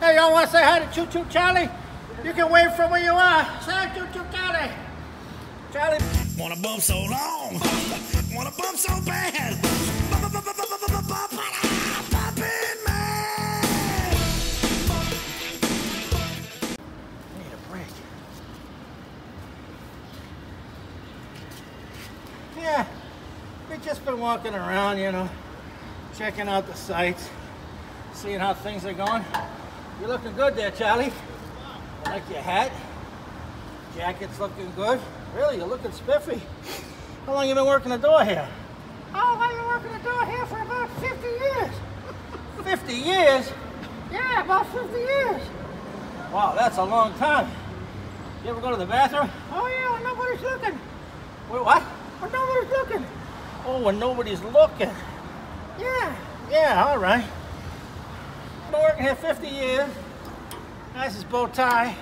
Hey, y'all want to say hi to Chu Chu Charlie? You can wave from where you are. Say hi, Chu Chu Charlie. Charlie. Wanna bump so long, wanna bump so bad. Bumpin' man. Need a break. Yeah, we've just been walking around, you know, checking out the sights, seeing how things are going. You're looking good there, Charlie. I like your hat. Jacket's looking good. Really, you're looking spiffy. How long you been working the door here? Oh, I've been working the door here for about 50 years. 50 years? Yeah, about 50 years. Wow, that's a long time. You ever go to the bathroom? Oh yeah, when nobody's looking. Wait, what? When nobody's looking. Oh, when nobody's looking. Yeah, yeah, all right. Been working here 50 years. Nice as bow tie.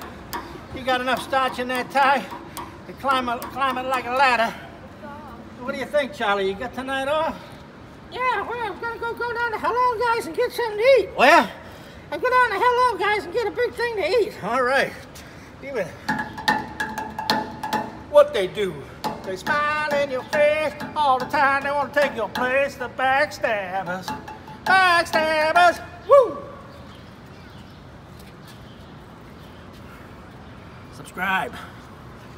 You got enough starch in that tie to climb, a, climb it like a ladder. What do you think, Charlie? You got tonight off? Yeah, well, I'm gonna go, go down to Halal Guys and get something to eat. Where? I go down to Halal Guys and get a big thing to eat. All right. Even what they do. They smile in your face all the time. They want to take your place. The backstabbers. Backstabbers. Woo! Subscribe.